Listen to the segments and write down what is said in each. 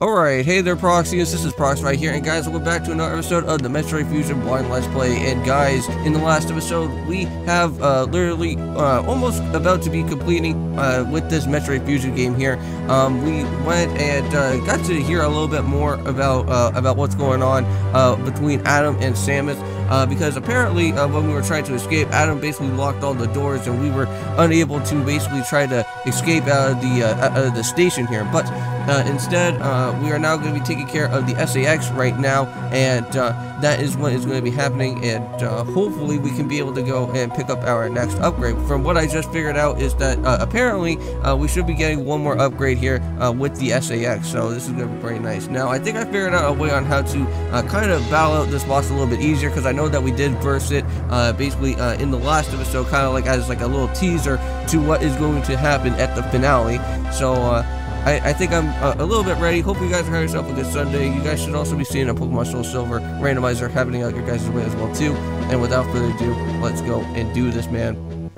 Alright, hey there Proxyians, this is Prox right here, and guys, welcome back to another episode of the Metroid Fusion Blind Let's Play, and guys, in the last episode, we have, uh, literally, uh, almost about to be completing, uh, with this Metroid Fusion game here, um, we went and, uh, got to hear a little bit more about, uh, about what's going on, uh, between Adam and Samus, uh, because apparently uh, when we were trying to escape, Adam basically locked all the doors and we were unable to basically try to escape out of the uh, out of the station here. But uh, instead, uh, we are now going to be taking care of the SA-X right now, and uh, that is what is going to be happening. And hopefully, we can be able to go and pick up our next upgrade. From what I just figured out is that apparently we should be getting one more upgrade here with the SA-X. So this is going to be very nice. Now, I think I figured out a way on how to kind of battle out this boss a little bit easier because I know that we did verse it uh, basically uh, in the last episode, kind of like as like a little teaser to what is going to happen at the finale. So uh, I, I, think I'm uh, a little bit ready. Hope you guys are having yourself a good Sunday. You guys should also be seeing a Pokemon Soul Silver randomizer happening out your guys' way as well too. And without further ado, let's go and do this, man.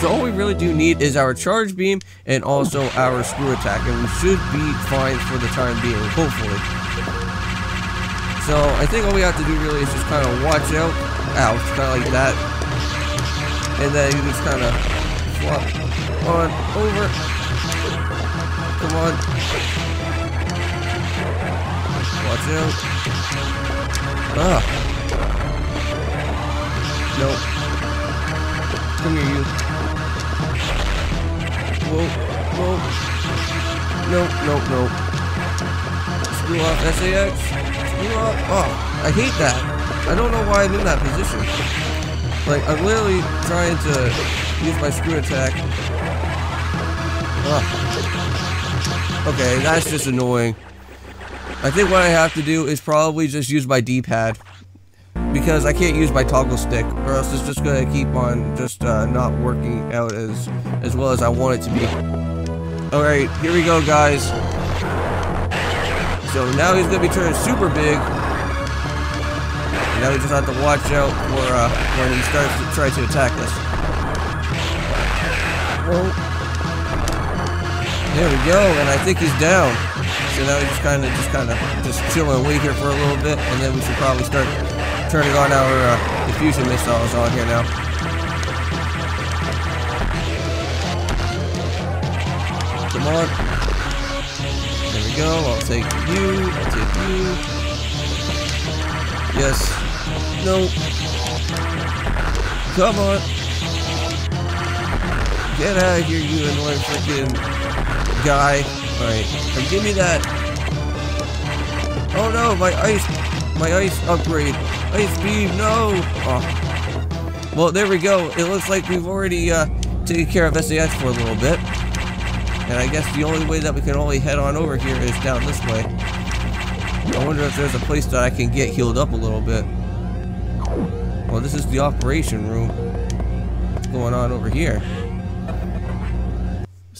So all we really do need is our charge beam and also our screw attack, and we should be fine for the time being, hopefully. So I think all we have to do really is just kind of watch out. Ouch, kind of like that. And then you just kind of flop on over. Come on. Watch out. Ah. Nope. Come here, you. Whoa. Whoa. Nope, nope, nope. Screw off SA-X. Oh, I hate that. I don't know why I'm in that position. Like, I'm literally trying to use my screw attack. Oh. Okay, that's just annoying. I think what I have to do is probably just use my D-pad. Because I can't use my toggle stick, or else it's just gonna keep on just uh, not working out as, as well as I want it to be. Alright, here we go, guys. So now he's to be turning super big. Now we just have to watch out for uh, when he starts to try to attack us. There we go, and I think he's down. So now we just kind of, just kind of, just chill and wait here for a little bit, and then we should probably start turning on our uh, diffusion missiles on here now. Come on There we go. I'll take you. I'll take you. Yes. No. Come on. Get out of here, you annoying freaking guy. Alright. Give me that. Oh no, my ice. My ice upgrade. Ice beam, no. Oh. Well, there we go. It looks like we've already uh, taken care of SA-X for a little bit. And I guess the only way that we can only head on over here is down this way. I wonder if there's a place that I can get healed up a little bit. Well, this is the operation room. What's going on over here?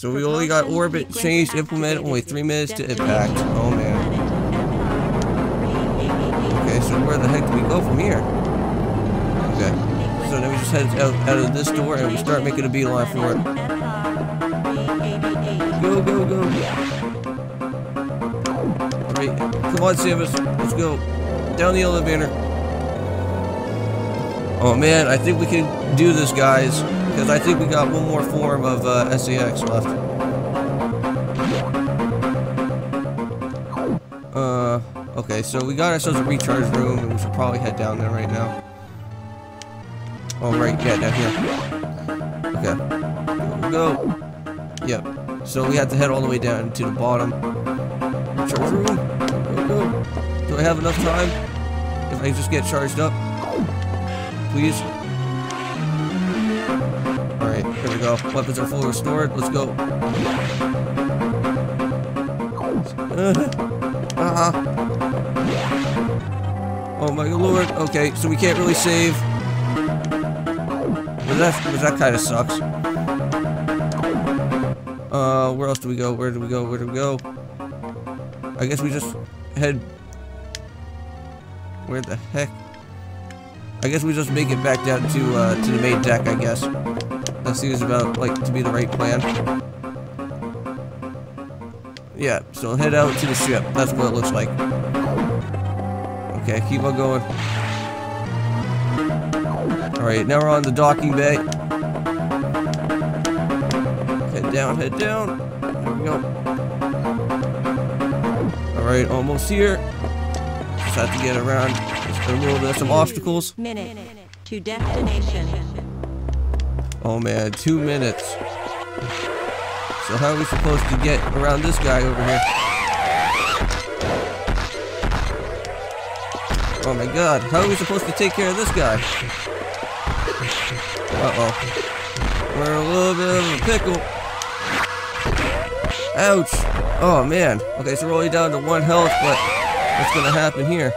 So we only got orbit changed, implemented, only three minutes to impact. Oh man. Okay, so where the heck do we go from here? Okay. So then we just head out, out of this door and we start making a beeline for it. Go, go, go. Alright, come on, Samus. Let's go. Down the elevator. Oh man, I think we can do this, guys. Because I think we got one more form of uh, left. Uh, okay, so we got ourselves a recharge room, and we should probably head down there right now. Oh, right, yeah, down here. Okay. Here we Go. Yep. So we have to head all the way down to the bottom. Charge room. Do I have enough time? If I just get charged up? Please? We go. Weapons are fully restored. Let's go. Uh, uh Oh my lord. Okay, so we can't really save. But that, but that kind of sucks. Uh, where else do we go? Where do we go? Where do we go? I guess we just head... Where the heck? I guess we just make it back down to, uh, to the main deck, I guess. That seems about, like, to be the right plan. Yeah, so head out to the ship. That's what it looks like. Okay, keep on going. Alright, now we're on the docking bay. Head down, head down. There we go. Alright, almost here. Just have to get around. Just a little bit some obstacles. Minute to destination. Oh man, two minutes. So how are we supposed to get around this guy over here? Oh my god, how are we supposed to take care of this guy? Uh-oh. We're a little bit of a pickle. Ouch. Oh man. Okay, so we're only down to one health, but what's gonna happen here?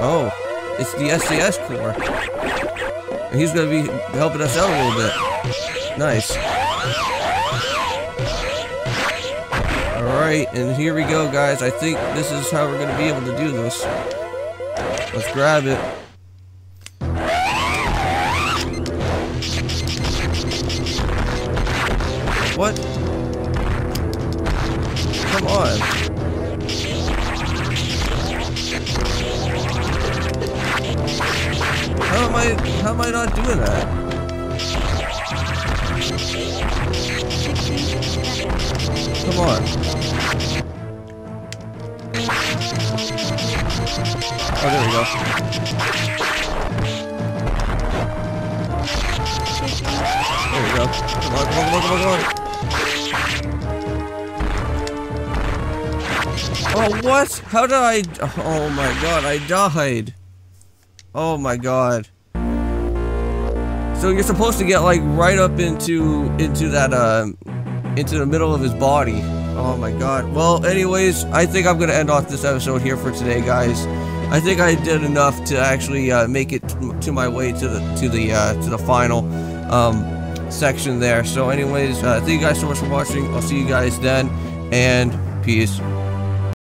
Oh, it's the SA-X Corps. And he's gonna be helping us out a little bit. Nice. Alright, and here we go, guys. I think this is how we're gonna be able to do this. Let's grab it. What? How am I not doing that? Come on. Oh, there we go. There we go. Come on, come on, come on, come on. Oh, what? How did I... Oh my god, I died. Oh my god. So you're supposed to get like right up into into that uh into the middle of his body. Oh my god. Well, anyways, I think I'm gonna end off this episode here for today, guys. I think I did enough to actually uh, make it to my way to the to the uh, to the final um, section there. So, anyways, uh, thank you guys so much for watching. I'll see you guys then, and peace.